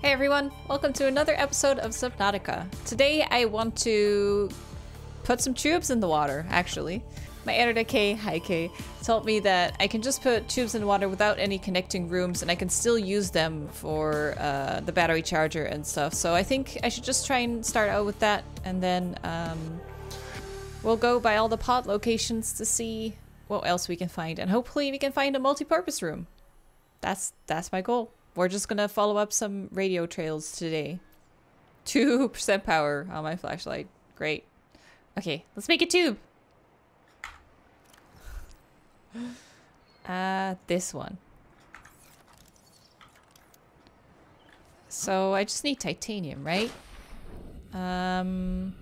Hey everyone, welcome to another episode of Subnautica. Today I want to put some tubes in the water, actually. My editor K, hi K, told me that I can just put tubes in water without any connecting rooms and I can still use them for uh, the battery charger and stuff. So I think I should just try and start out with that and then um, we'll go by all the pod locations to see what else we can find and hopefully we can find a multi-purpose room. That's that's my goal. We're just gonna follow up some radio trails today. 2% power on my flashlight. Great. Okay, let's make a tube. Uh, this one. So I just need titanium, right? Um,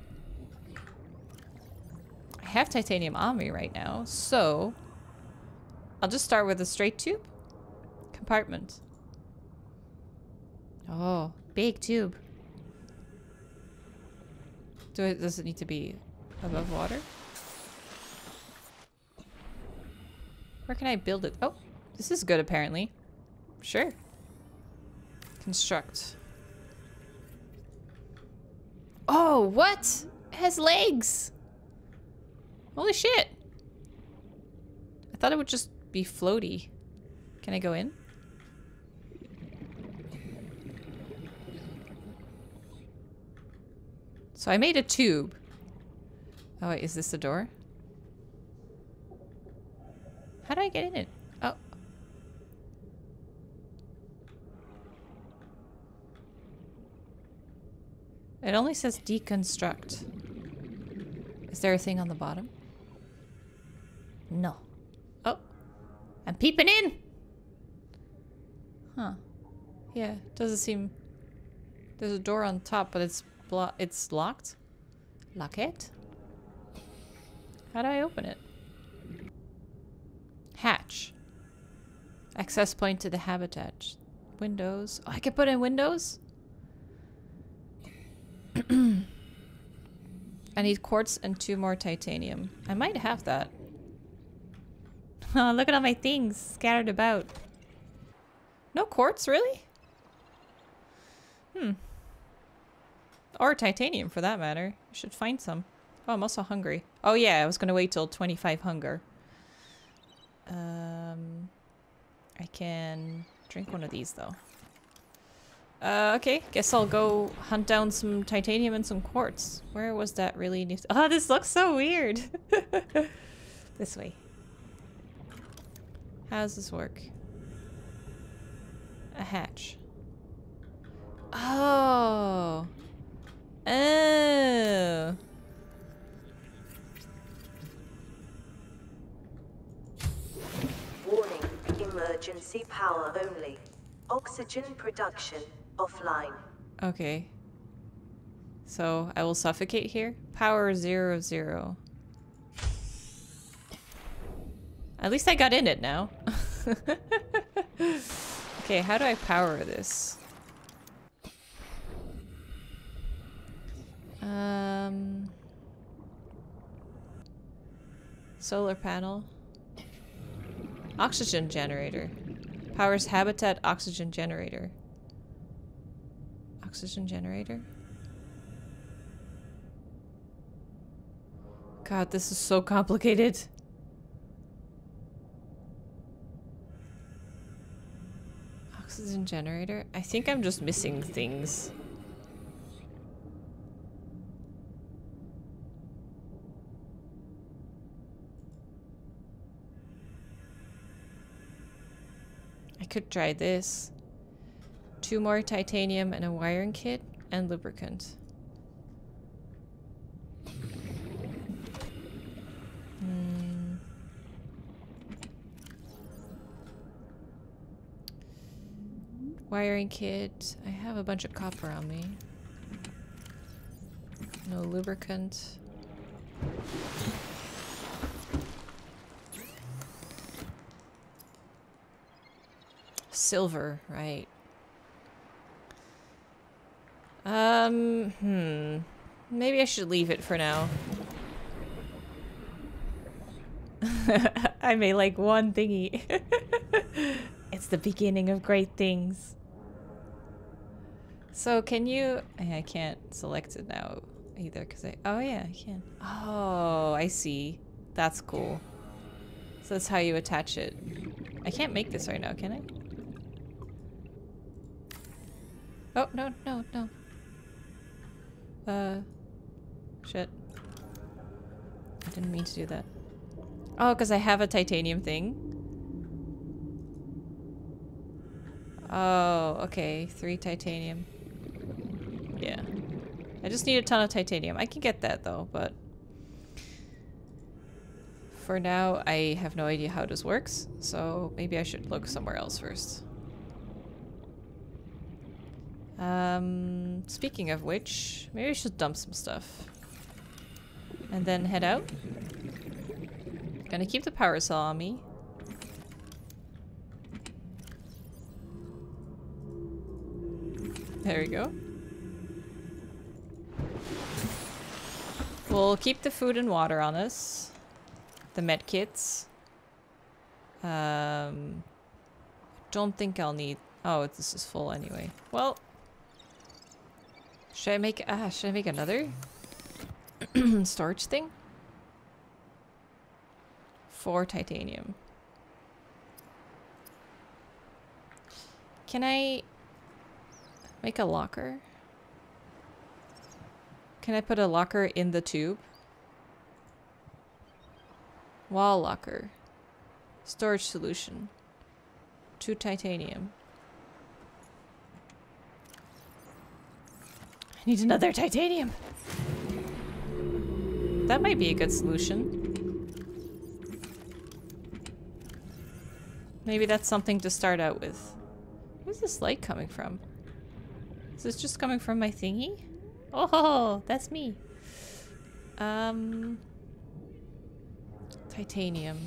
I have titanium on me right now, so I'll just start with a straight tube compartment. Oh, big tube. Do it, does it need to be above water? Where can I build it? Oh, this is good apparently. Sure. Construct. Oh, what? It has legs. Holy shit. I thought it would just be floaty. Can I go in? So I made a tube. Oh, wait, is this the door? How do I get in it? Oh. It only says deconstruct. Is there a thing on the bottom? No. Oh. I'm peeping in! Huh. Yeah, doesn't seem... There's a door on top, but it's it's locked? Lock it? How do I open it? Hatch. Access point to the habitat. Windows. Oh, I can put in windows? I need quartz and two more titanium. I might have that. Oh, look at all my things scattered about. No quartz, really? Hmm. Or titanium, for that matter. I should find some. Oh, I'm also hungry. Oh yeah, I was gonna wait till 25 hunger. Um, I can drink one of these, though. Uh, okay. Guess I'll go hunt down some titanium and some quartz. Where was that really new- Oh, this looks so weird! this way. How does this work? A hatch. Oh! Oh! Warning, emergency power only. Oxygen production offline. Okay. So I will suffocate here. Power zero zero. At least I got in it now. okay, how do I power this? Um, solar panel. Oxygen generator. Powers habitat oxygen generator. Oxygen generator? God, this is so complicated. Oxygen generator? I think I'm just missing things. Could try this. Two more titanium and a wiring kit and lubricant. Hmm. Wiring kit. I have a bunch of copper on me. No lubricant. Silver, right. Um, hmm. Maybe I should leave it for now. I made like one thingy. it's the beginning of great things. So can you... I can't select it now either because I... Oh yeah, I can. Oh, I see. That's cool. So that's how you attach it. I can't make this right now, can I? Oh, no, no, no. Uh, shit. I didn't mean to do that. Oh, because I have a titanium thing? Oh, okay. Three titanium. Yeah. I just need a ton of titanium. I can get that though, but... For now, I have no idea how this works, so maybe I should look somewhere else first. Um, speaking of which, maybe I should dump some stuff. And then head out. Gonna keep the power saw on me. There we go. We'll keep the food and water on us. The med kits. Um, don't think I'll need... Oh, this is full anyway. Well, should I make... Ah, should I make another storage thing? For titanium. Can I make a locker? Can I put a locker in the tube? Wall locker. Storage solution. Two titanium. Need another titanium. That might be a good solution. Maybe that's something to start out with. Where's this light coming from? Is this just coming from my thingy? Oh, that's me. Um, titanium.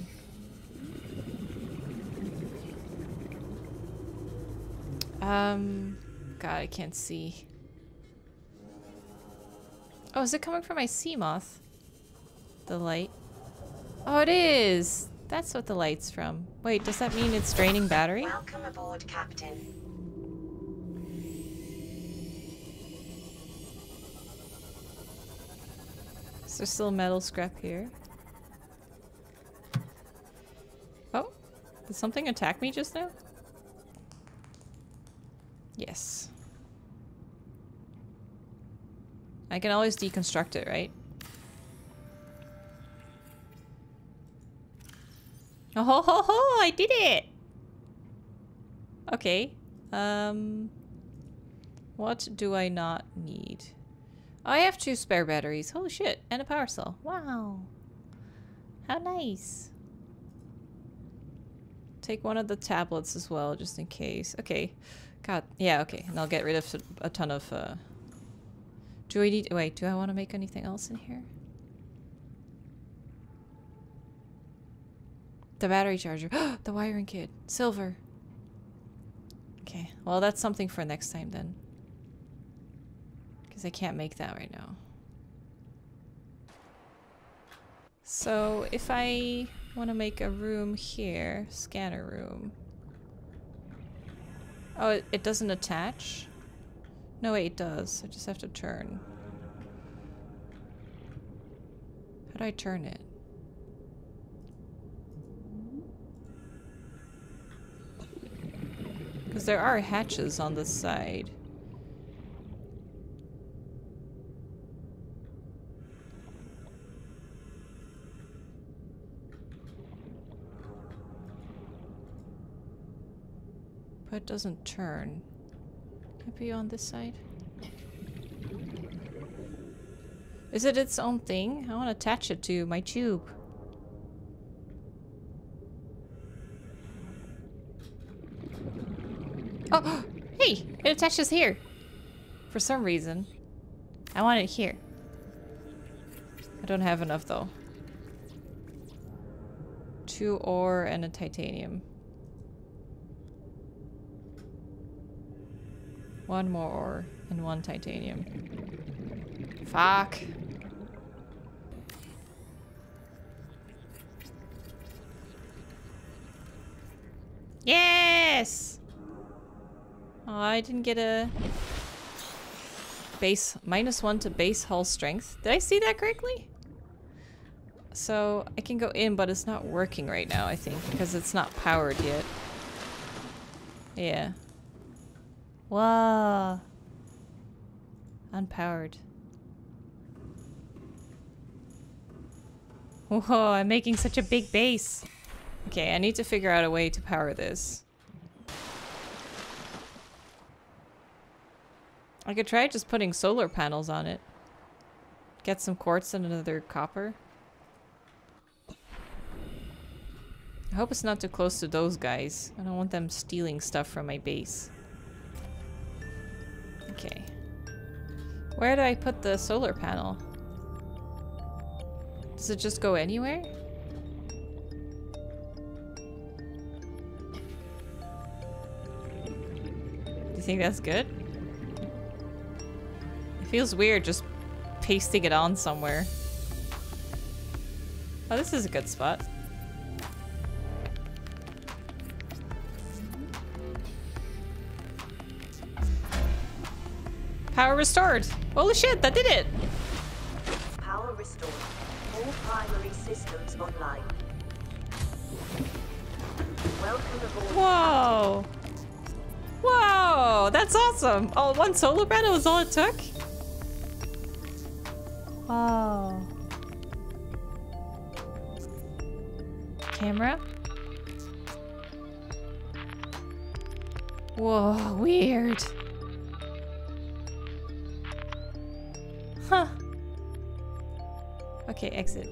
Um, God, I can't see. Oh, is it coming from my Seamoth? The light? Oh, it is! That's what the light's from. Wait, does that mean it's draining battery? Welcome aboard, Captain. Is there still metal scrap here? Oh, did something attack me just now? Yes. I can always deconstruct it, right? Oh ho ho ho! I did it! Okay. Um... What do I not need? I have two spare batteries. Holy shit. And a power cell. Wow. How nice. Take one of the tablets as well, just in case. Okay. God. Yeah, okay. And I'll get rid of a ton of... Uh... Do I need... Wait, do I want to make anything else in here? The battery charger. the wiring kit. Silver. Okay. Well, that's something for next time then. Because I can't make that right now. So if I want to make a room here, scanner room. Oh, it, it doesn't attach? No, wait, it does. I just have to turn. How do I turn it? Because there are hatches on this side. But it doesn't turn. It on this side? Is it its own thing? I want to attach it to my tube. Oh, hey, it attaches here. For some reason. I want it here. I don't have enough though. Two ore and a titanium. One more ore and one titanium. Fuck. Yes! Oh, I didn't get a... Base minus one to base hull strength. Did I see that correctly? So I can go in, but it's not working right now, I think, because it's not powered yet. Yeah. Wow. Unpowered. Whoa, I'm making such a big base. Okay, I need to figure out a way to power this. I could try just putting solar panels on it. Get some quartz and another copper. I hope it's not too close to those guys. I don't want them stealing stuff from my base. Okay. Where do I put the solar panel? Does it just go anywhere? Do you think that's good? It feels weird just pasting it on somewhere. Oh, this is a good spot. Power restored. Holy shit, that did it. Power restored. All primary systems online. Welcome aboard. Whoa. Whoa, that's awesome. Oh, one solar panel was all it took? Wow. Camera? Whoa, weird. Huh. Okay, exit.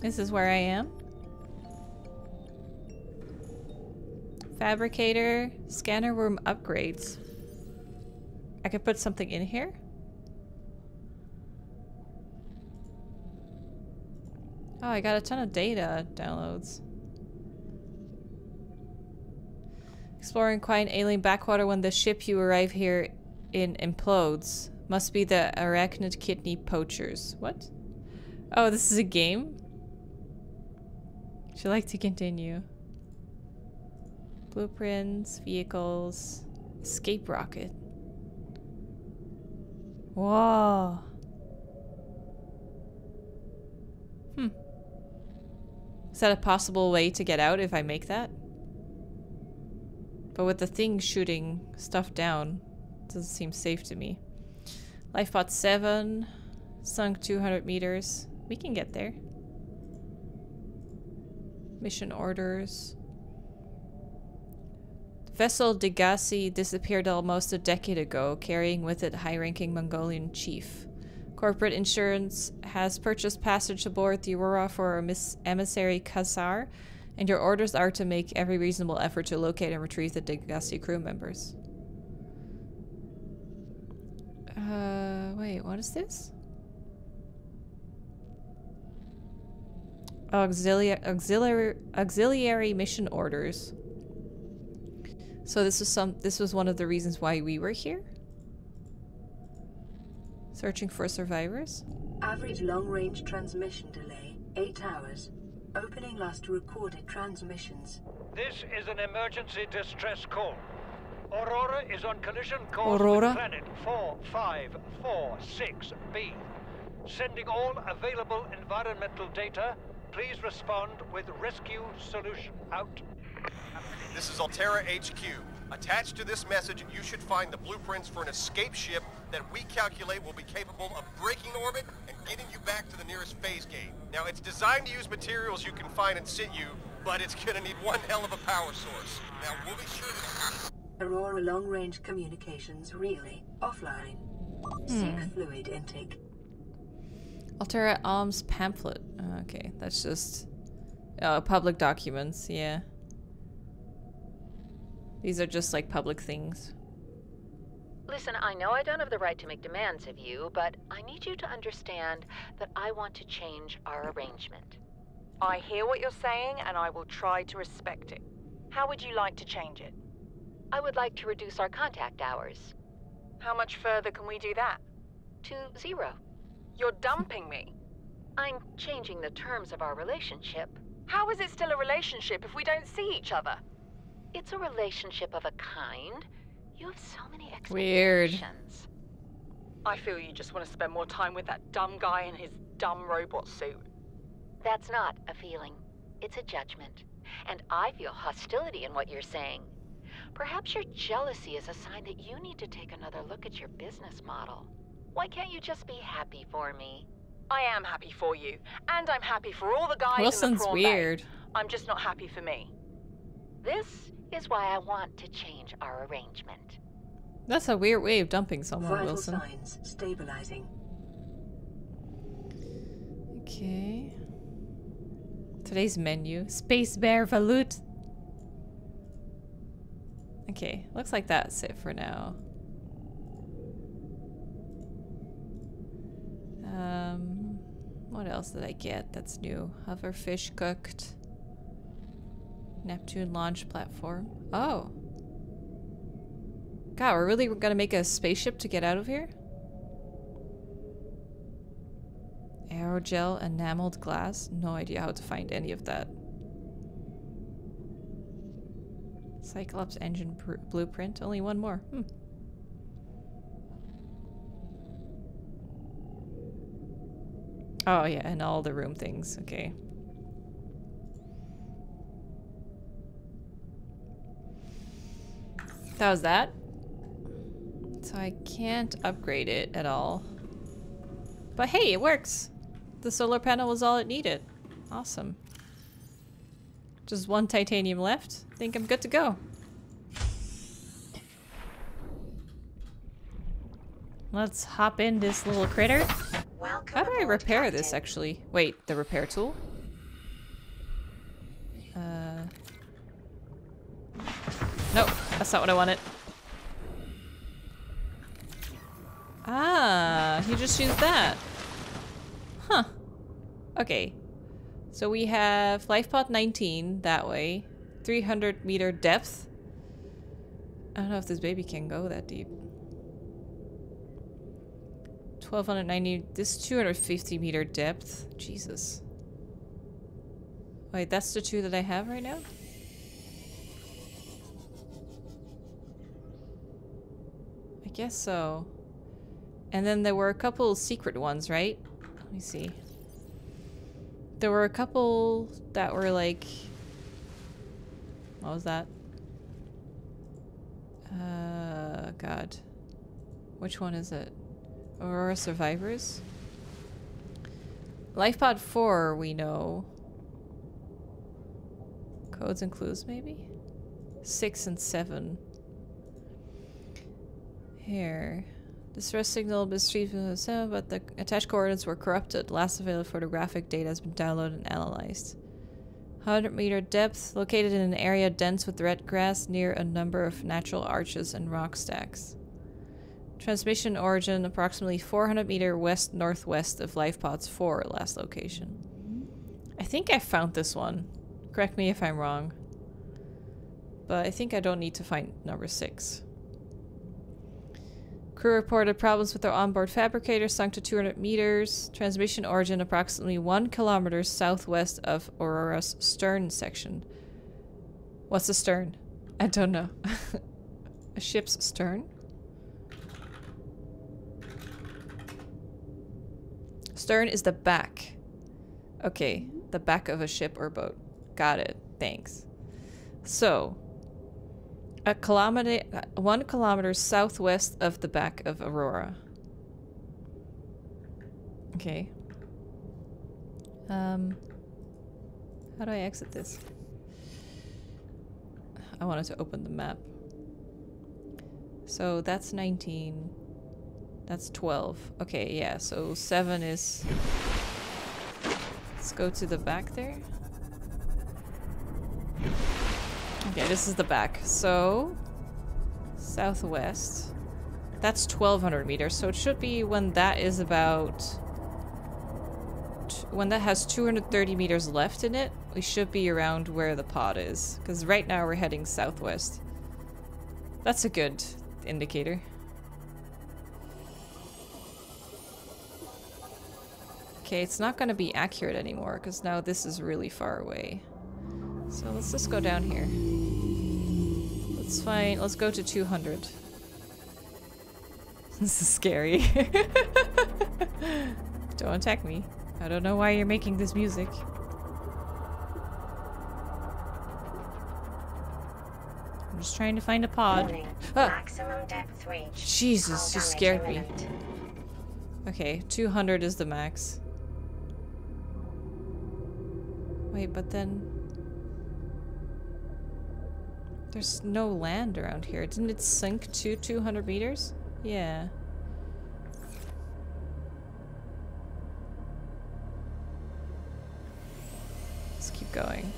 This is where I am. Fabricator, scanner room upgrades. I could put something in here? Oh, I got a ton of data downloads. Exploring quiet alien backwater when the ship you arrive here in implodes. Must be the arachnid kidney poachers. What? Oh, this is a game? You like to continue? Blueprints, vehicles, escape rocket. Whoa. Hmm. Is that a possible way to get out if I make that? But with the thing shooting stuff down, doesn't seem safe to me. Lifepod 7, sunk 200 meters. We can get there. Mission orders. Vessel Degasi disappeared almost a decade ago, carrying with it a high-ranking Mongolian chief. Corporate insurance has purchased passage aboard the Aurora for a emissary Khazar, and your orders are to make every reasonable effort to locate and retrieve the Degasi crew members. Uh, wait, what is this? Auxiliary, auxiliary, auxiliary mission orders. So this was some. This was one of the reasons why we were here. Searching for survivors. Average long-range transmission delay, 8 hours. Opening last recorded transmissions. This is an emergency distress call. Aurora is on collision course Aurora? with planet 4546b. Sending all available environmental data. Please respond with rescue solution. Out. This is Alterra HQ. Attached to this message, you should find the blueprints for an escape ship that we calculate will be capable of breaking orbit and getting you back to the nearest phase gate. Now, it's designed to use materials you can find in situ, but it's gonna need one hell of a power source. Now, we'll be sure to... Aurora long-range communications really offline. Seek fluid intake. Alterra Arms pamphlet. Uh, okay, that's just uh, public documents. Yeah. These are just like public things. Listen, I know I don't have the right to make demands of you, but I need you to understand that I want to change our arrangement. I hear what you're saying, and I will try to respect it. How would you like to change it? I would like to reduce our contact hours How much further can we do that? to zero. You're dumping me. I'm changing the terms of our relationship. How is it still a relationship if we don't see each other? It's a relationship of a kind. You have so many expectations. Weird. expectations. I feel you just want to spend more time with that dumb guy in his dumb robot suit. That's not a feeling. It's a judgment. And I feel hostility in what you're saying. Perhaps your jealousy is a sign that you need to take another look at your business model. Why can't you just be happy for me? I am happy for you, and I'm happy for all the guys in Wilson's the prawn bay. weird. I'm just not happy for me. This is why I want to change our arrangement. That's a weird way of dumping someone, Vital Wilson. signs stabilizing. Okay. Today's menu. Space Bear Valute. Okay, looks like that's it for now. Um, what else did I get that's new? Hoverfish cooked. Neptune launch platform. Oh. God, we're really gonna make a spaceship to get out of here? Aerogel enameled glass? No idea how to find any of that. Cyclops engine blueprint? Only one more. Hmm. Oh yeah, and all the room things. Okay. That was that. So I can't upgrade it at all. But hey, it works. The solar panel was all it needed. Awesome. Just one titanium left. Think I'm good to go. Let's hop in this little critter. Welcome How do I repair this actually? Wait, the repair tool? Uh. Nope, that's not what I wanted. Ah, you just used that. Huh. Okay. So we have life pod 19 that way. 300 meter depth. I don't know if this baby can go that deep. 1290 this 250 meter depth jesus wait that's the two that i have right now i guess so and then there were a couple secret ones right let me see there were a couple that were like what was that uh god which one is it Aurora Survivors. Lifepod 4, we know. Codes and clues, maybe? 6 and 7. Here. Distress signal the cell, but the attached coordinates were corrupted. Last available photographic data has been downloaded and analyzed. 100 meter depth, located in an area dense with red grass near a number of natural arches and rock stacks. Transmission origin approximately 400 meter west northwest of LifePod's 4 last location. I think I found this one. Correct me if I'm wrong. But I think I don't need to find number 6. Crew reported problems with their onboard fabricator sunk to 200 meters. Transmission origin approximately 1 kilometer southwest of Aurora's stern section. What's the stern? I don't know. a ship's stern? Stern is the back. Okay, the back of a ship or boat. Got it. Thanks. So, a kilometer, one kilometer southwest of the back of Aurora. Okay. Um, how do I exit this? I wanted to open the map. So that's 19. That's 12. Okay, yeah, so 7 is... Let's go to the back there. Okay, this is the back. So, southwest. That's 1200 meters, so it should be when that is about... When that has 230 meters left in it, we should be around where the pod is. Because right now we're heading southwest. That's a good indicator. Okay, it's not going to be accurate anymore because now this is really far away. So let's just go down here. Let's find, let's go to 200. This is scary. don't attack me. I don't know why you're making this music. I'm just trying to find a pod. Warning. Ah, Maximum depth reached. Jesus, you scared me. Okay, 200 is the max. Wait, but then... There's no land around here. Didn't it sink to 200 meters? Yeah. Let's keep going.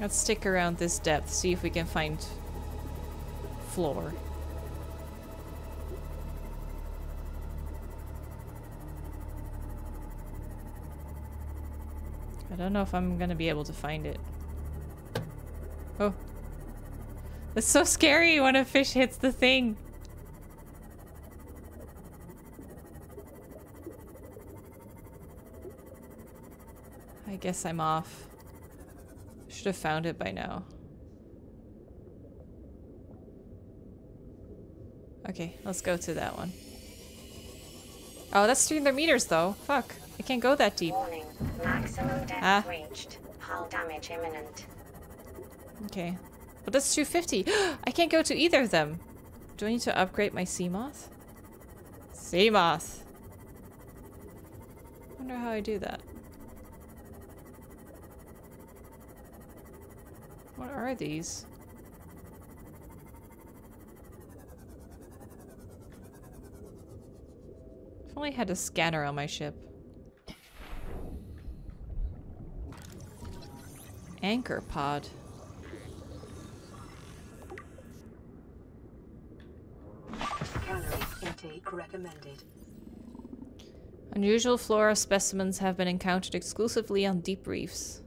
Let's stick around this depth, see if we can find floor. I don't know if I'm gonna be able to find it. Oh. It's so scary when a fish hits the thing. I guess I'm off. Should have found it by now. Okay, let's go to that one. Oh, that's 300 meters though. Fuck. I can't go that deep. Warning. Maximum depth Ah. reached. Hull damage imminent. Okay. But that's 250. I can't go to either of them. Do I need to upgrade my Seamoth? Seamoth. wonder how I do that. What are these? If only had a scanner on my ship. Anchor pod. Recommended. Unusual flora specimens have been encountered exclusively on deep reefs.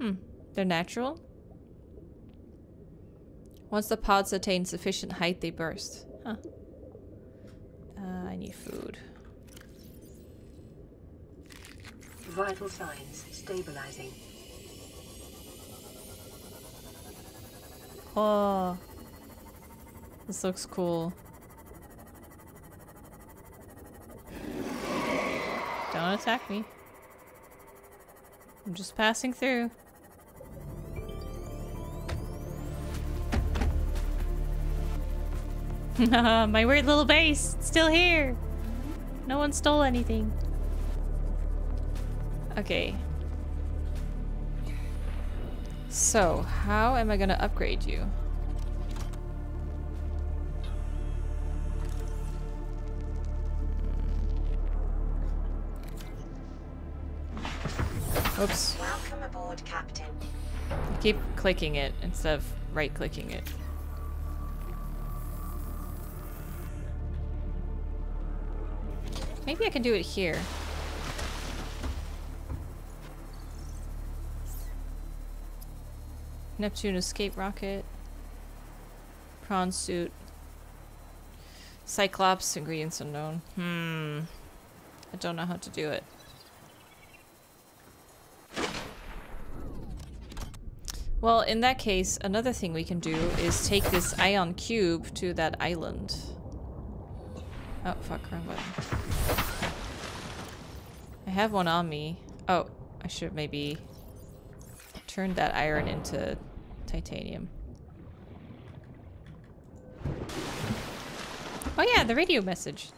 Hmm, they're natural? Once the pods attain sufficient height, they burst. Huh. Uh, I need food. Vital signs stabilizing. Oh. This looks cool. Don't attack me. I'm just passing through. My weird little base, still here. No one stole anything. Okay. So, how am I gonna upgrade you? Oops. Welcome aboard, Captain. I keep clicking it instead of right clicking it. Maybe I can do it here. Neptune escape rocket. Prawn suit. Cyclops ingredients unknown. Hmm. I don't know how to do it. Well, in that case, another thing we can do is take this ion cube to that island. Oh, fuck, wrong button. I have one on me. Oh, I should maybe turn that iron into titanium. Oh yeah, the radio message.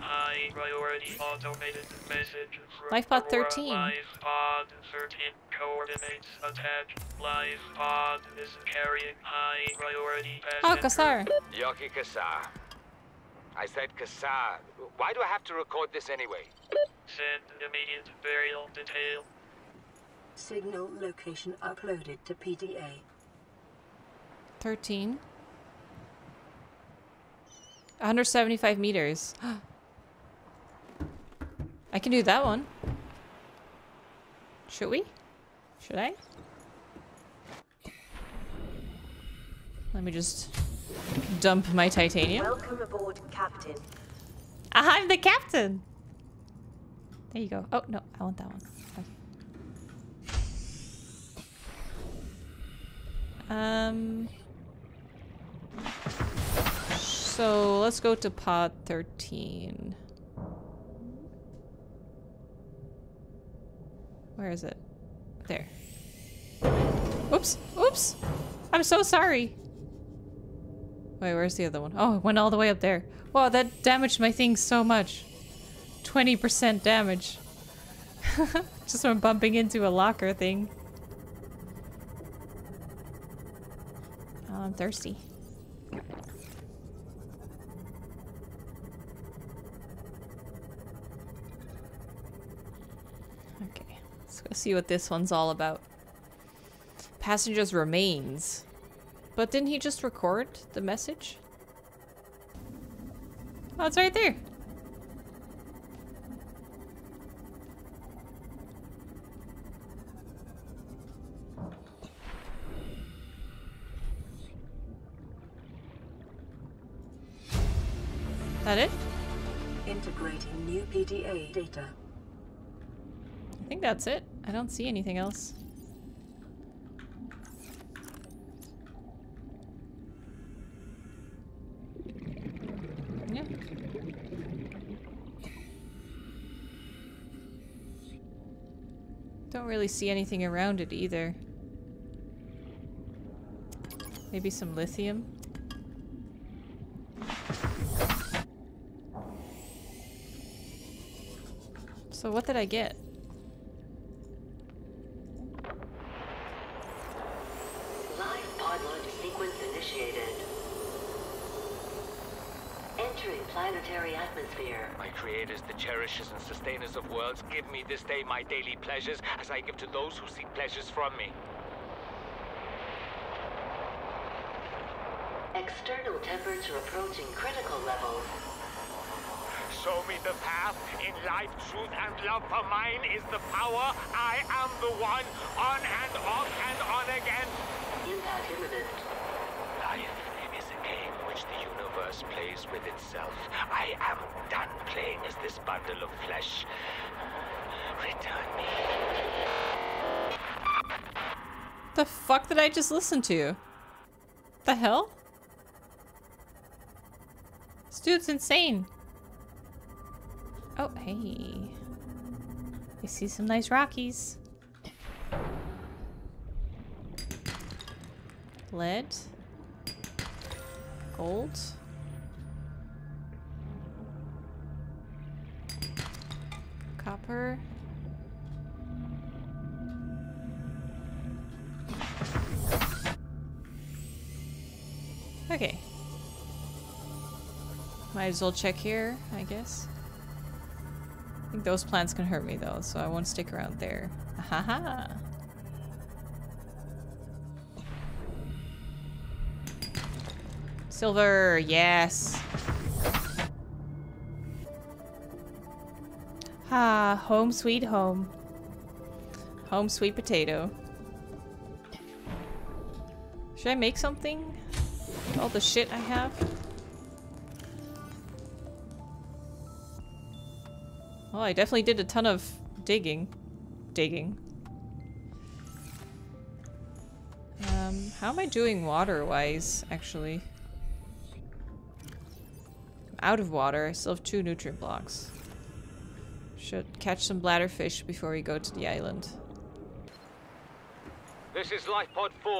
High priority automated message from Lifepod Aurora 13. Lifepod 13 coordinates attached. Lifepod is carrying high priority Oh, passenger. Kasar. Yoki Kassar. I said Kassar. Why do I have to record this anyway? Send immediate burial detail. Signal location uploaded to PDA. 13. 175 meters. I can do that one. Should we? Should I? Let me just dump my titanium. Welcome aboard, Captain. I'm the captain! There you go. Oh, no, I want that one. Okay. Um. So let's go to pod 13. Where is it? There. Oops. Oops. I'm so sorry. Wait, where's the other one? Oh, it went all the way up there. Wow, that damaged my thing so much. 20% damage. Just from bumping into a locker thing. I'm thirsty. Okay, let's go see what this one's all about. Passenger's remains. But didn't he just record the message? Oh, it's right there. That it? Integrating new PDA data. I think that's it. I don't see anything else. Yeah. Don't really see anything around it either. Maybe some lithium? So what did I get? Lifepod launch sequence initiated. Entering planetary atmosphere. My creators, the cherishers and sustainers of worlds, give me this day my daily pleasures as I give to those who seek pleasures from me. External temperature approaching critical levels. Show me the path. In life, truth, and love for mine is the power. I am the one. On and off and on again. Impact imminent. Life is a game which the universe plays with itself. I am done playing as this bundle of flesh. Return me. The fuck did I just listen to? The hell? This dude's insane. Oh, hey. I see some nice Rockies. Lead. Gold. Copper. Okay. Might as well check here, I guess. Think those plants can hurt me though, so I won't stick around there. Haha. Silver, yes. Ah, home sweet home. Home sweet potato. Should I make something? All the shit I have? Well, I definitely did a ton of digging. Digging. Um, how am I doing water-wise, actually? I'm out of water. I still have two nutrient blocks. Should catch some bladderfish before we go to the island. This is Life Pod 4.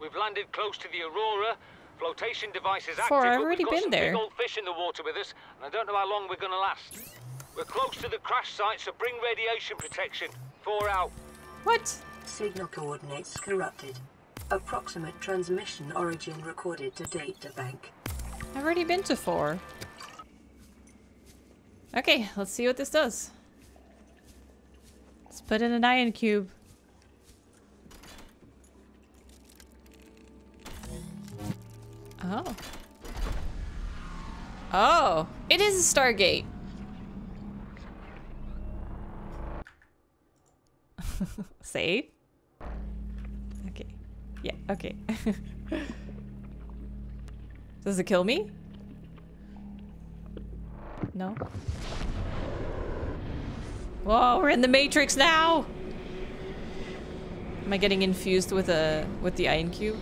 We've landed close to the Aurora. Flotation device is active, Four, I've but already been there. big old fish in the water with us, and I don't know how long we're gonna last. We're close to the crash site, so bring radiation protection. Four out. What? Signal coordinates corrupted. Approximate transmission origin recorded to data bank. I've already been to four. Okay, let's see what this does. Let's put in an ion cube. Oh. Oh, it is a Stargate. Save. Okay. Yeah, okay. Does it kill me? No. Whoa, we're in the Matrix now! Am I getting infused with a with the ion cube?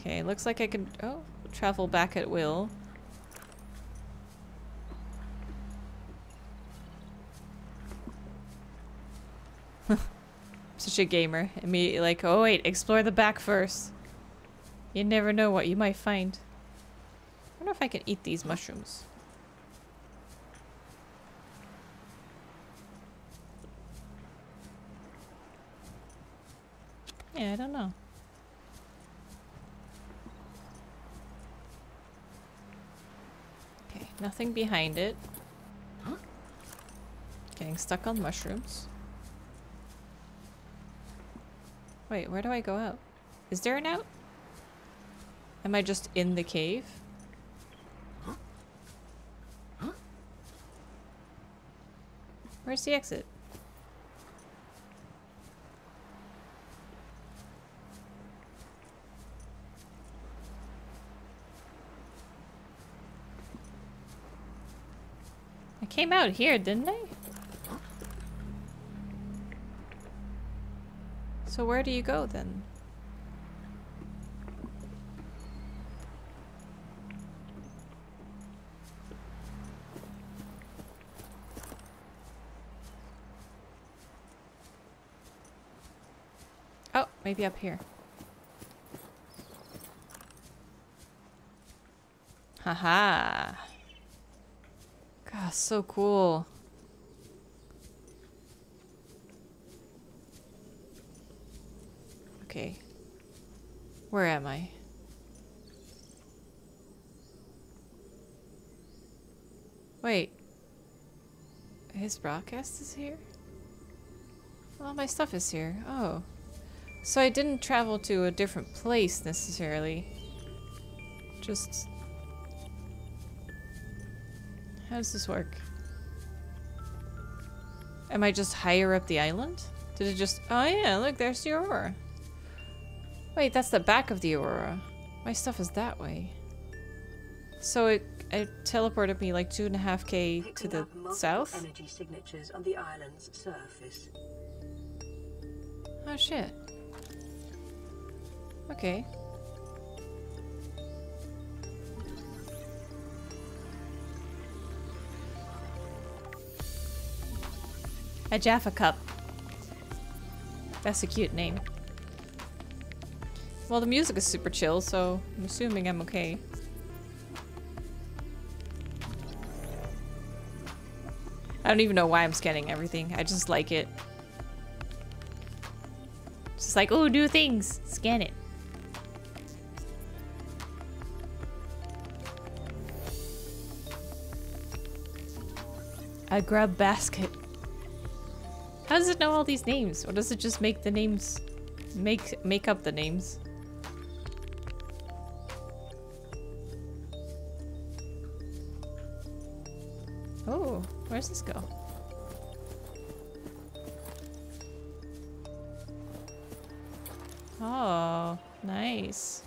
Okay, looks like I can oh travel back at will. Such a gamer. Immediately like, oh wait, explore the back first. You never know what you might find. I wonder if I can eat these mushrooms. Yeah, I don't know. Okay, nothing behind it. Getting stuck on mushrooms. Wait, where do I go out? Is there an out? Am I just in the cave? Where's the exit? I came out here, didn't I? So where do you go then? Oh, maybe up here. Haha. God, so cool. Okay. Where am I? Wait. His broadcast is here? All my stuff is here. Oh. So I didn't travel to a different place necessarily. Just... How does this work? Am I just higher up the island? Did it just... Oh yeah, look, there's the aurora. Wait, that's the back of the aurora. My stuff is that way. So it, it teleported me like two and a half k to the south? Energy signatures on the island's surface. Oh shit. Okay. A Jaffa Cup. That's a cute name. Well, the music is super chill, so I'm assuming I'm okay. I don't even know why I'm scanning everything. I just like it. Just like, oh, do things. Scan it. A grub basket. How does it know all these names? Or does it just make the names make make up the names? Where's this go? Oh, nice.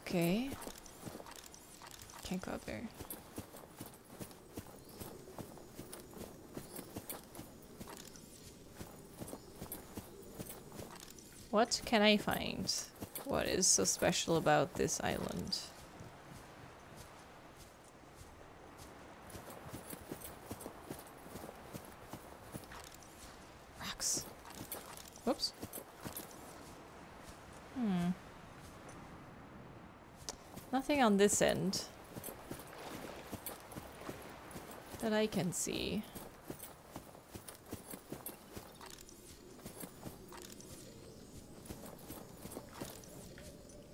Okay. Can't go up there. What can I find? What is so special about this island? Rocks. Whoops. Hmm. Nothing on this end that I can see.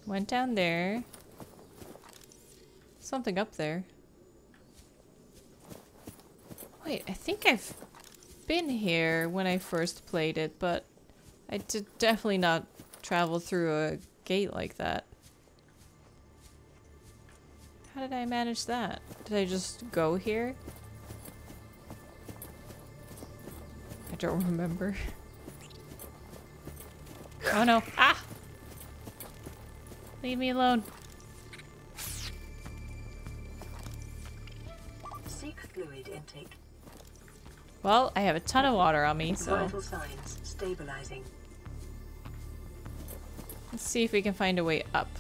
Went down there. Something up there. Wait, I think I've been here when I first played it, but I did definitely not travel through a gate like that. How did I manage that? Did I just go here? I don't remember. oh no. Ah! Leave me alone. Seek fluid intake. Well, I have a ton of water on me, so Vital signs stabilizing. let's see if we can find a way up.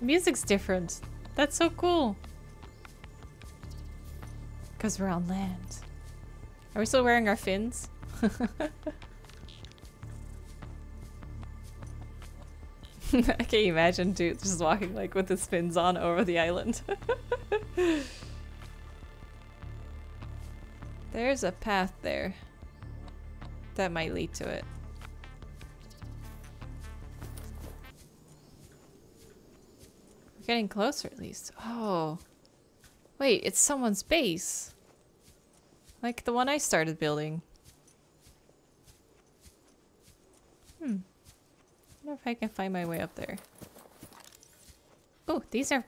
The music's different. That's so cool. Because we're on land. Are we still wearing our fins? I can't imagine dude just walking like with his fins on over the island. There's a path there. That might lead to it. Getting closer at least. Oh. Wait, it's someone's base. Like the one I started building. Hmm. wonder if I can find my way up there. Oh, these are...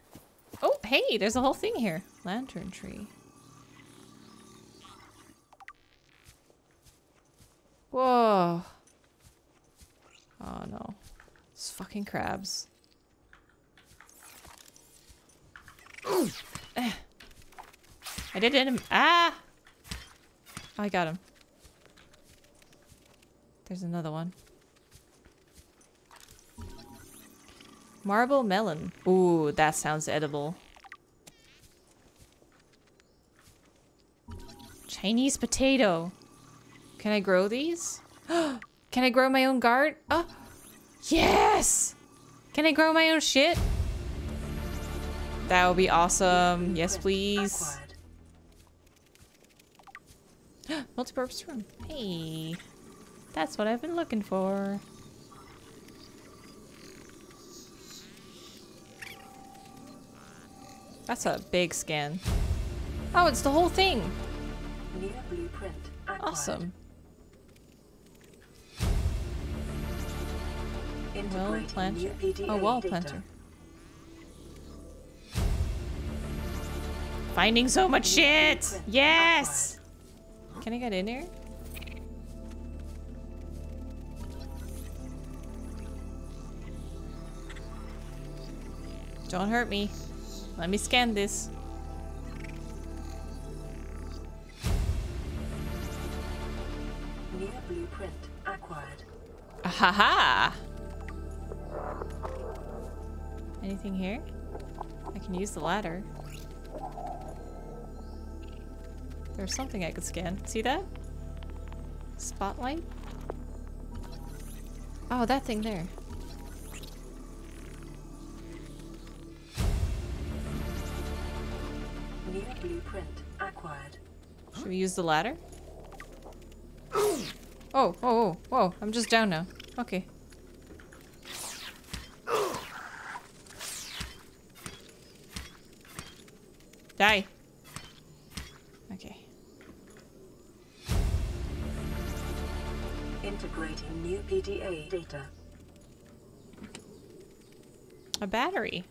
Oh, hey, there's a whole thing here. Lantern tree. Whoa. Oh no. It's fucking crabs. I did hit him. Ah! I got him. There's another one. Marble melon. Ooh, that sounds edible. Chinese potato. Can I grow these? Can I grow my own garden? Oh, yes! Can I grow my own shit? That would be awesome. Yes, please. Multi-purpose room. Hey. That's what I've been looking for. That's a big scan. Oh, it's the whole thing. Awesome. Well planter. Oh, wall planter. Finding so much shit! Yes! Can I get in here? Don't hurt me. Let me scan this. Near blueprint acquired. Ahaha! Anything here? I can use the ladder. There's something I could scan. See that? Spotlight? Oh, that thing there. Near blueprint acquired. Should we use the ladder? Oh, oh, oh, whoa. I'm just down now. Okay. Die. New PDA data. A battery.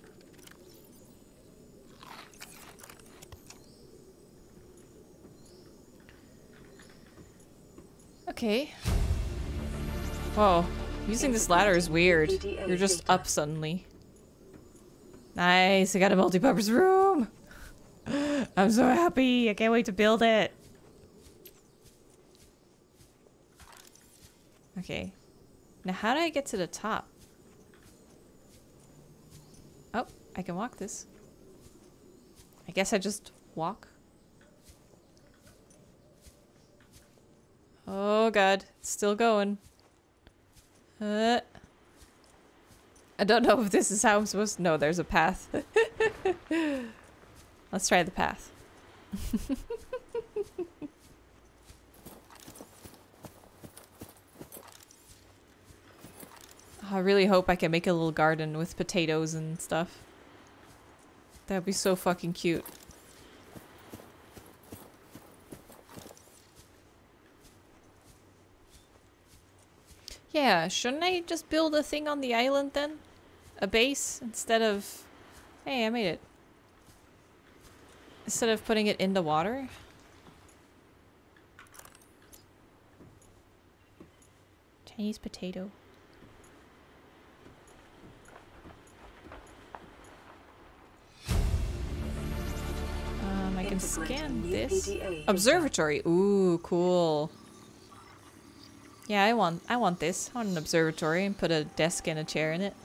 Okay. Whoa. Using this ladder is weird. You're just up suddenly. Nice. I got a multi-purpose room. I'm so happy. I can't wait to build it. Okay. Now how do I get to the top? Oh, I can walk this. I guess I just walk. Oh god, it's still going. Uh, I don't know if this is how I'm supposed to... No, there's a path. Let's try the path. I really hope I can make a little garden with potatoes and stuff. That'd be so fucking cute. Yeah, shouldn't I just build a thing on the island then? A base instead of... Hey, I made it. Instead of putting it in the water? Chinese potato. Scan this. Observatory. Ooh, cool. Yeah, I want I want this. I want an observatory and put a desk and a chair in it.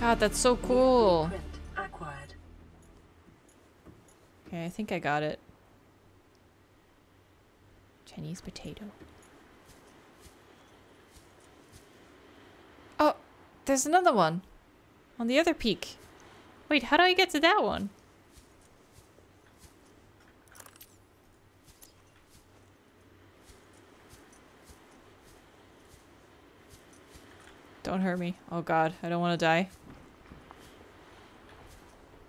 God, that's so cool. Okay, I think I got it. Chinese potato. Oh, there's another one. On the other peak. Wait, how do I get to that one? Don't hurt me. Oh god, I don't want to die.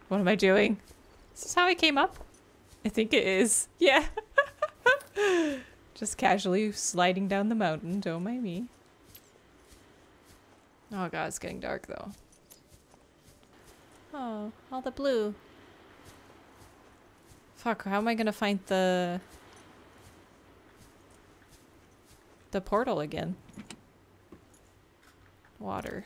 What am I doing? Is this how I came up? I think it is. Yeah. Just casually sliding down the mountain. Don't mind me. Oh god, it's getting dark though. Oh, all the blue. Fuck, how am I gonna find the... The portal again? Water.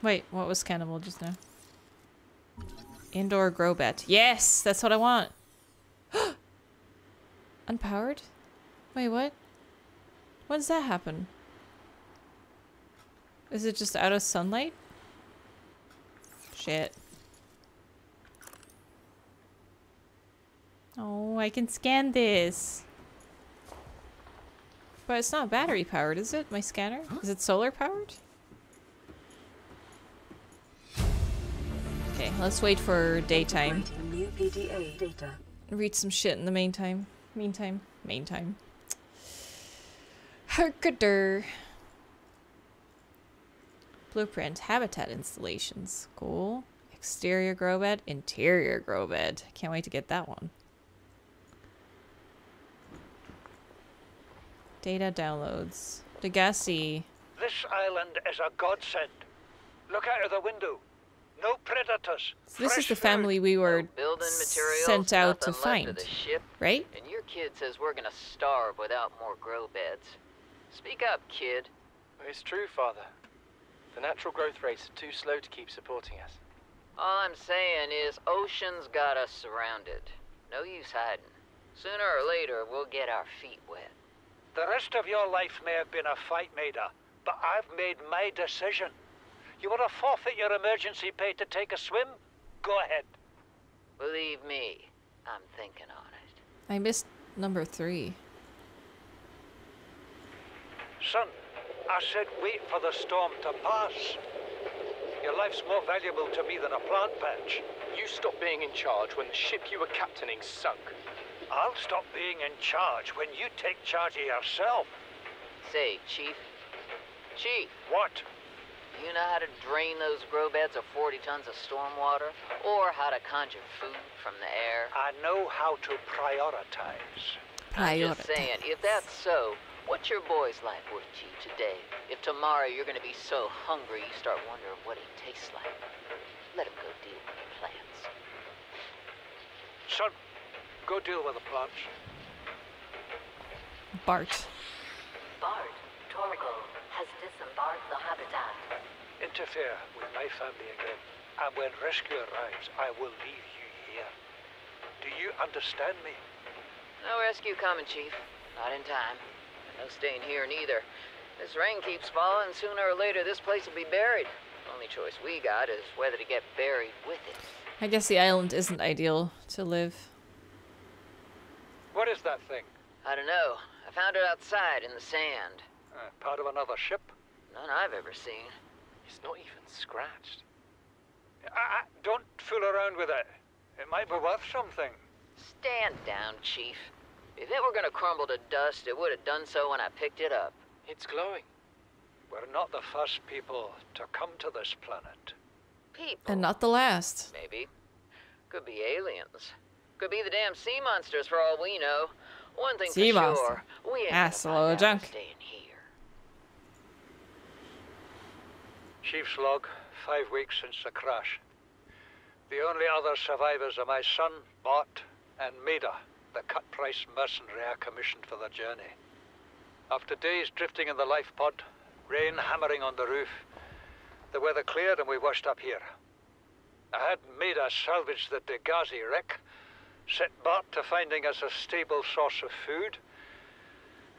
Wait, what was cannibal just now? Indoor grow bed. Yes, that's what I want. Unpowered? Wait, what? When does that happen? Is it just out of sunlight? Shit. Oh, I can scan this. But it's not battery powered, is it? My scanner? Is it solar powered? Okay, let's wait for daytime. Operating new PDA data. Read some shit in the meantime. Meantime. Meantime. Herkader. Blueprint. Habitat installations. Cool. Exterior grow bed. Interior grow bed. Can't wait to get that one. Data downloads. Degasi. This island is a godsend. Look out of the window. No predators. So this is the family we were Building materials, sent out to find, of the ship, right? and your kid says we're gonna starve without more grow beds. Speak up, kid. It's true, Father. The natural growth rates are too slow to keep supporting us. All I'm saying is ocean's got us surrounded. No use hiding. Sooner or later, we'll get our feet wet. The rest of your life may have been a fight, Maida, but I've made my decision. You want to forfeit your emergency pay to take a swim? Go ahead. Believe me, I'm thinking on it. I missed number three. Son, I said wait for the storm to pass. Your life's more valuable to me than a plant patch. You stopped being in charge when the ship you were captaining sunk. I'll stop being in charge when you take charge of yourself. Say, Chief. Chief, What? you know how to drain those grow beds of 40 tons of storm water? Or how to conjure food from the air? I know how to prioritize. I'm just saying, if that's so, what's your boy's life worth to you today? If tomorrow you're gonna be so hungry you start wondering what he tastes like, let him go deal with the plants. Son, go deal with the plants. Bart. Bart, Torgal has disembarked the habitat. Interfere with my family again, and when rescue arrives, I will leave you here. Do you understand me? No rescue coming, Chief. Not in time. And no staying here neither. This rain keeps falling, sooner or later this place will be buried. Only choice we got is whether to get buried with it. I guess the island isn't ideal to live. What is that thing? I don't know. I found it outside in the sand. Uh, part of another ship? None I've ever seen. It's not even scratched. I, I, don't fool around with it. It might be worth something. Stand down, Chief. If it were gonna crumble to dust, it would have done so when I picked it up. It's glowing. We're not the first people to come to this planet. People. And not the last. Maybe. Could be aliens. Could be the damn sea monsters for all we know. One thing Sea for monster. sure, we ain't Asshole gonna of find out junk. staying here. Chief's log, five weeks since the crash. The only other survivors are my son, Bart, and Maida, the cut-price mercenary I commissioned for the journey. After days drifting in the life pod, rain hammering on the roof, the weather cleared and we washed up here. I had made us salvage the Degasi wreck, set Bart to finding us a stable source of food.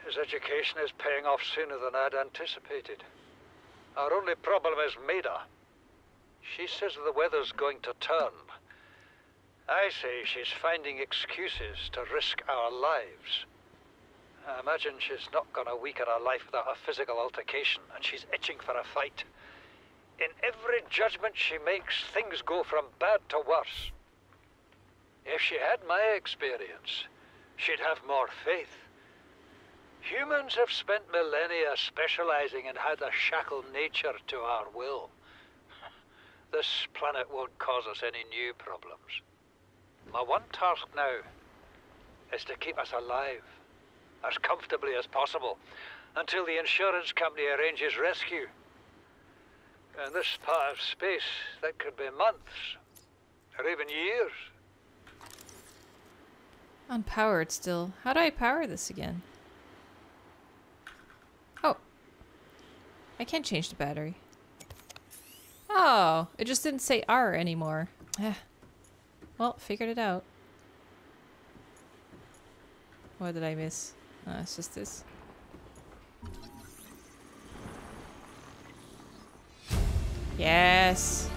His education is paying off sooner than I'd anticipated. Our only problem is Maida. She says the weather's going to turn. I say she's finding excuses to risk our lives. I imagine she's not gonna weaken her life without a physical altercation, and she's itching for a fight. In every judgment she makes, things go from bad to worse. If she had my experience, she'd have more faith. Humans have spent millennia specializing in how to shackle nature to our will. This planet won't cause us any new problems. My one task now is to keep us alive, as comfortably as possible, until the insurance company arranges rescue. In this part of space, that could be months, or even years. Unpowered still. How do I power this again? Oh. I can't change the battery. Oh, it just didn't say R anymore. Eh. Well, figured it out. What did I miss? Uh, it's just this. Yes!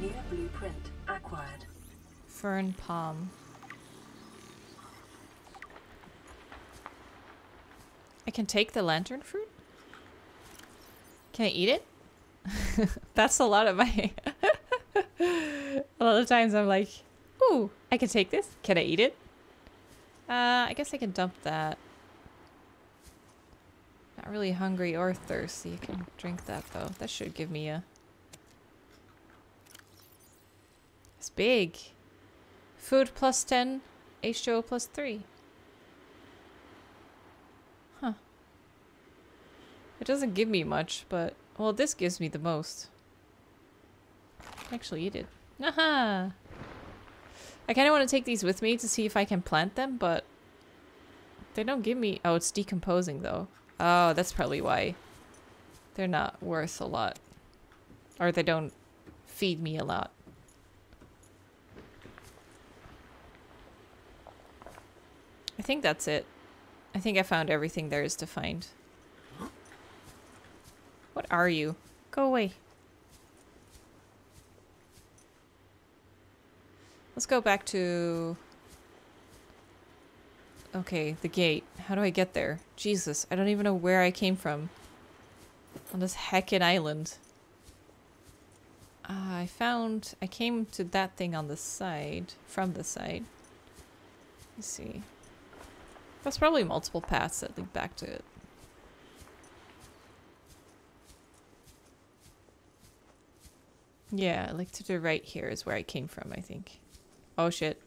Near blueprint acquired. Fern palm. I can take the lantern fruit? Can I eat it? That's a lot of my... a lot of times I'm like, ooh, I can take this. Can I eat it? Uh, I guess I can dump that. Not really hungry or thirsty. I can drink that though. That should give me a... It's big. Food plus 10, H2O plus 3. Huh. It doesn't give me much, but... Well, this gives me the most. Actually eat it. Aha! I kind of want to take these with me to see if I can plant them, but... They don't give me... Oh, it's decomposing, though. Oh, that's probably why. They're not worth a lot. Or they don't feed me a lot. I think that's it. I think I found everything there is to find. What are you? Go away. Let's go back to... Okay, the gate. How do I get there? Jesus, I don't even know where I came from. On this heckin' island. Uh, I found... I came to that thing on the side. From the side. Let's see. There's probably multiple paths that lead back to it. Yeah, like to the right here is where I came from, I think. Oh shit.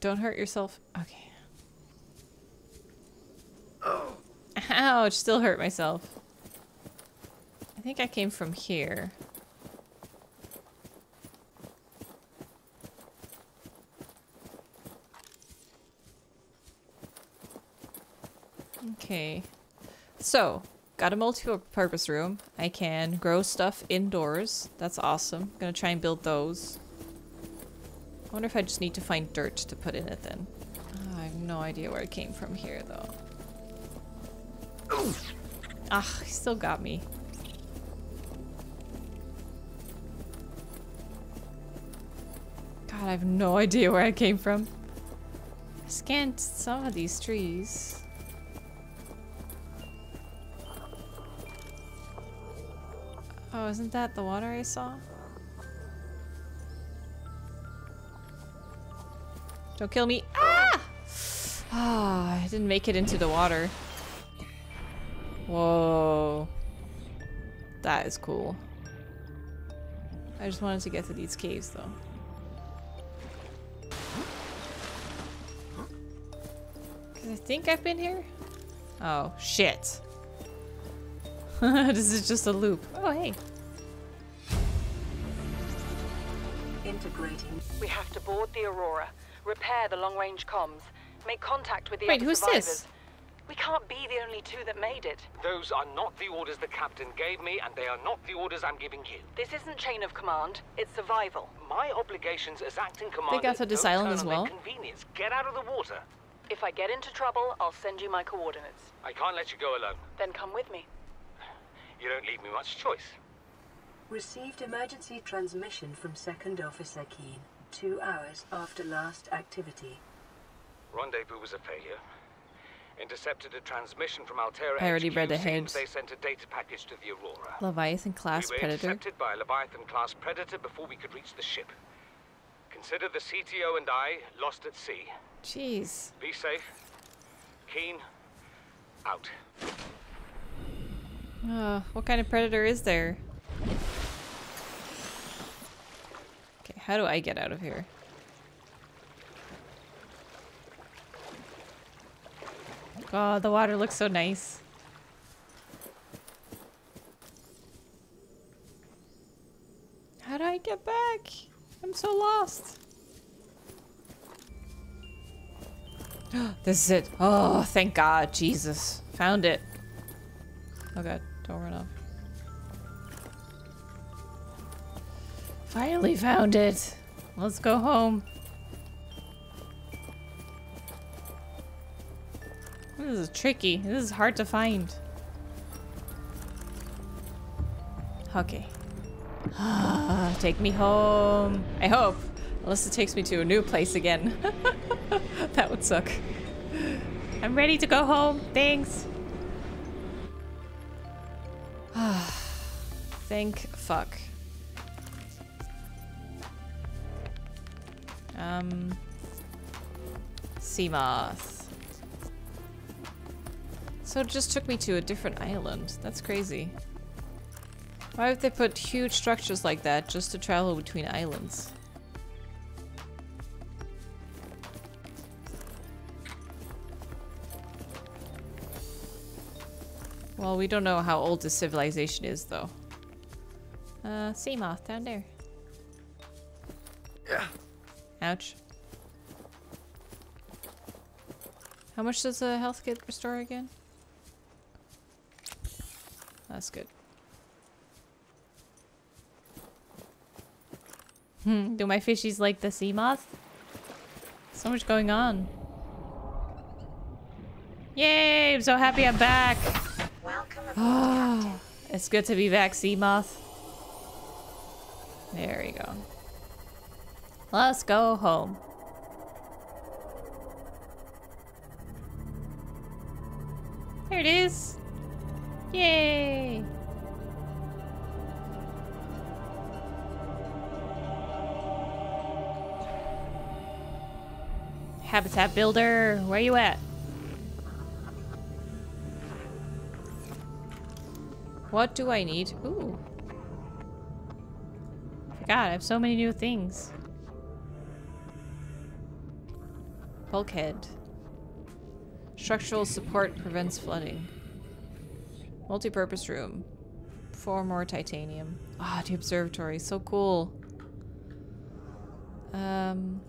Don't hurt yourself. Okay. Oh. Ouch, still hurt myself. I think I came from here. Okay. So, got a multi-purpose room. I can grow stuff indoors. That's awesome. Gonna try and build those. I wonder if I just need to find dirt to put in it then. Oh, I have no idea where it came from here though. Ah, he still got me. God, I have no idea where I came from. I scanned some of these trees. Oh, isn't that the water I saw? Don't kill me. Ah! Ah, I didn't make it into the water. Whoa. That is cool. I just wanted to get to these caves though. Cause I think I've been here? Oh, shit. this is just a loop. Oh, hey. Integrating. We have to board the Aurora, repair the long-range comms, make contact with the Wait, other who's survivors. this? We can't be the only two that made it. Those are not the orders the captain gave me, and they are not the orders I'm giving you. This isn't chain of command, it's survival. My obligations as acting commander They got to this don't island turn as well? Convenience. Get out of the water. If I get into trouble, I'll send you my coordinates. I can't let you go alone. Then come with me. You don't leave me much choice. Received emergency transmission from Second Officer Keen, two hours after last activity. Rendezvous was a failure. Intercepted a transmission from Alterra I already HQ, read saying ahead. They sent a data package to the Aurora. Leviathan class we were predator. intercepted by a Leviathan class predator before we could reach the ship. Consider the CTO and I lost at sea. Jeez. Be safe. Keen. Out. Uh, what kind of predator is there? Okay, how do I get out of here? God, the water looks so nice. How do I get back? I'm so lost. this is it. Oh, thank God. Jesus. Found it. Oh god, don't run off. Finally found it. Let's go home. This is tricky. This is hard to find. Okay. Take me home. I hope. Unless it takes me to a new place again. that would suck. I'm ready to go home. Thanks. Fuck. Um. Seamoth. So it just took me to a different island. That's crazy. Why would they put huge structures like that just to travel between islands? Well, we don't know how old this civilization is, though. Uh, Seamoth down there. Yeah. Ouch. How much does a health kit restore again? That's good. Hmm, do my fishies like the Seamoth? So much going on. Yay! I'm so happy I'm back! Welcome aboard, Oh, it's good to be back, Seamoth. There we go. Let's go home. There it is. Yay! Habitat builder, where you at? What do I need? Ooh. God, I have so many new things. Bulkhead. Structural support prevents flooding. Multi-purpose room. Four more titanium. Ah, the observatory. So cool. Um.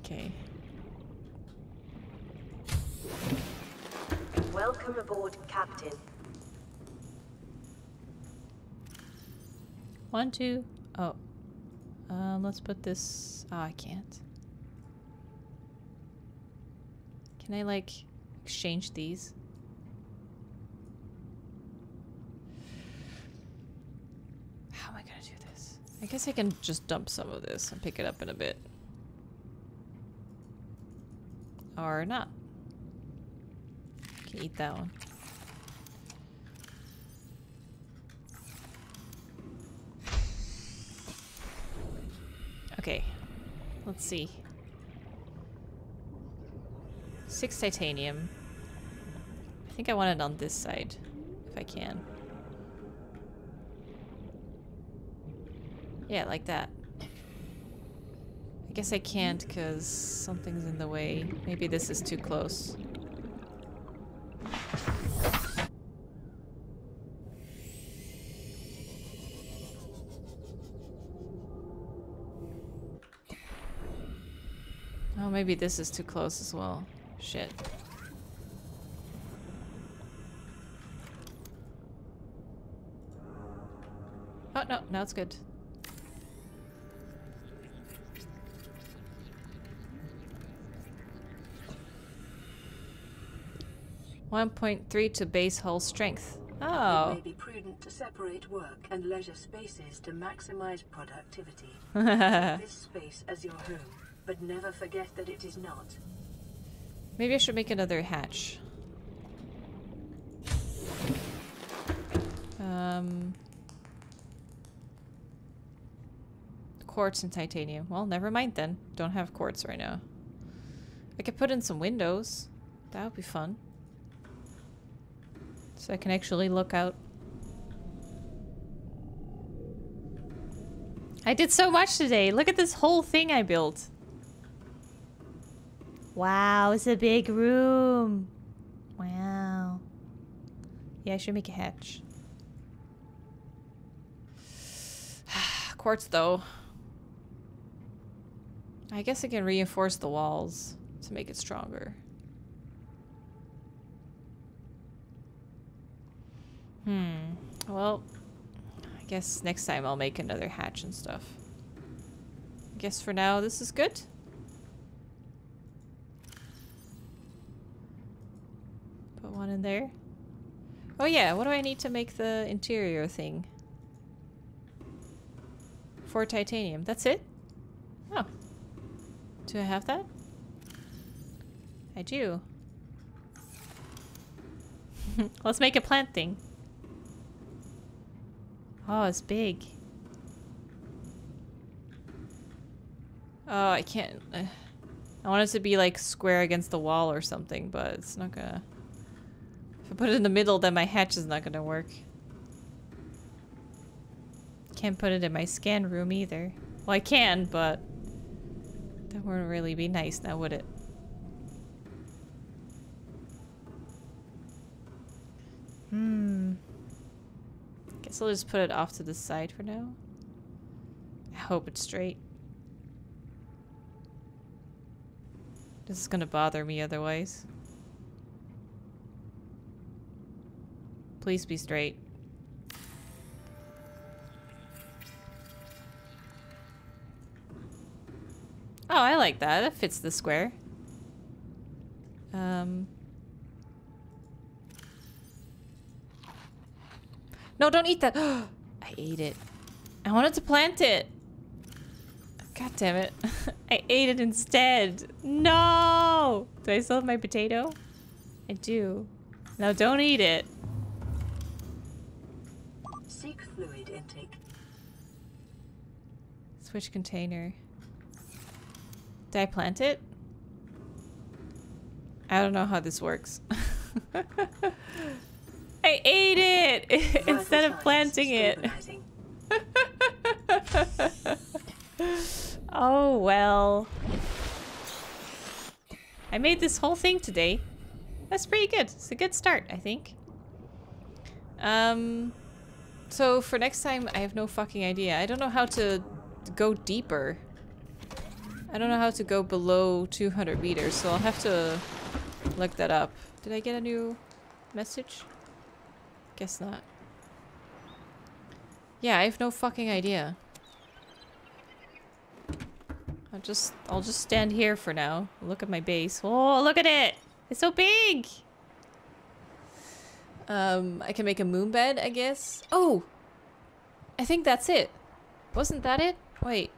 Okay. Welcome aboard, Captain. One, two. Oh. Um, let's put this. Oh, I can't. Can I, like, exchange these? How am I gonna do this? I guess I can just dump some of this and pick it up in a bit. Or not. Can eat that one. Okay. Let's see. Six titanium. I think I want it on this side, if I can. Yeah, like that. I guess I can't because something's in the way. Maybe this is too close. Oh, maybe this is too close as well. Shit. Oh, no, now it's good. One point three to base hull strength. Oh. It may be prudent to separate work and leisure spaces to maximize productivity. this space as your home but never forget that it is not. Maybe I should make another hatch. Um, quartz and titanium. Well, never mind then. Don't have quartz right now. I could put in some windows. That would be fun. So I can actually look out. I did so much today. Look at this whole thing I built. Wow, it's a big room. Wow. Yeah, I should make a hatch. Quartz, though. I guess I can reinforce the walls to make it stronger. Hmm. Well, I guess next time I'll make another hatch and stuff. I guess for now this is good. Put one in there. Oh yeah, what do I need to make the interior thing? For titanium. That's it? Oh. Do I have that? I do. Let's make a plant thing. Oh, it's big. Oh, I can't. I want it to be like square against the wall or something, but it's not gonna. I put it in the middle, then my hatch is not gonna work. Can't put it in my scan room either. Well, I can, but that wouldn't really be nice now, would it? Hmm. Guess I'll just put it off to the side for now. I hope it's straight. This is gonna bother me otherwise. Please be straight. Oh, I like that. That fits the square. Um. No, don't eat that. I ate it. I wanted to plant it. God damn it. I ate it instead. No! Do I still have my potato? I do. Now don't eat it. Switch container. Did I plant it? I don't know how this works. I ate it instead of planting it. Oh well. I made this whole thing today. That's pretty good. It's a good start, I think. Um, so for next time, I have no fucking idea. I don't know how to go deeper. I don't know how to go below 200 meters, so I'll have to look that up. Did I get a new message? Guess not. Yeah, I have no fucking idea. I'll just I'll just stand here for now. Look at my base. Oh, look at it! It's so big! Um, I can make a moon bed, I guess. Oh! I think that's it. Wasn't that it? Wait.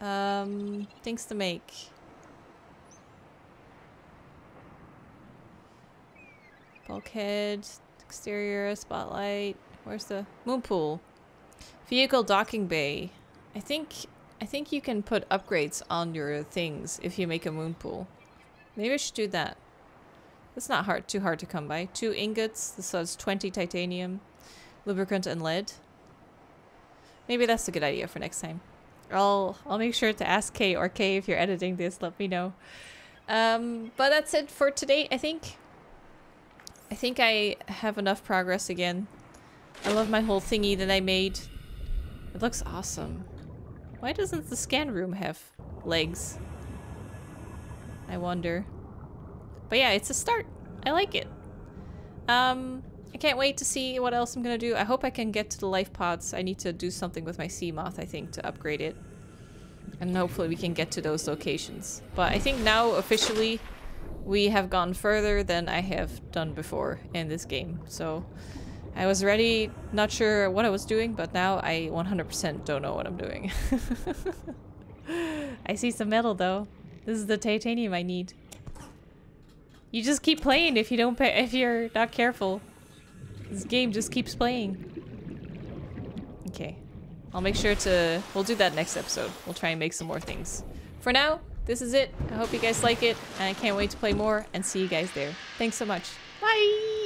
Um, things to make. Bulkhead, exterior, spotlight. Where's the moon pool? Vehicle docking bay. I think I think you can put upgrades on your things if you make a moon pool. Maybe I should do that. It's not hard too hard to come by. Two ingots, this has 20 titanium, lubricant and lead. Maybe that's a good idea for next time. I'll I'll make sure to ask Kay or Kay if you're editing this, let me know. Um, but that's it for today, I think. I think I have enough progress again. I love my whole thingy that I made. It looks awesome. Why doesn't the scan room have legs? I wonder. But yeah, it's a start. I like it. Um, I can't wait to see what else I'm gonna do. I hope I can get to the life pods. I need to do something with my Seamoth, I think, to upgrade it. And hopefully we can get to those locations. But I think now, officially, we have gone further than I have done before in this game. So I was ready, not sure what I was doing, but now I 100% don't know what I'm doing. I see some metal though. This is the titanium I need. You just keep playing if you don't if you're not careful. This game just keeps playing. Okay. I'll make sure to we'll do that next episode. We'll try and make some more things. For now, this is it. I hope you guys like it, and I can't wait to play more and see you guys there. Thanks so much. Bye!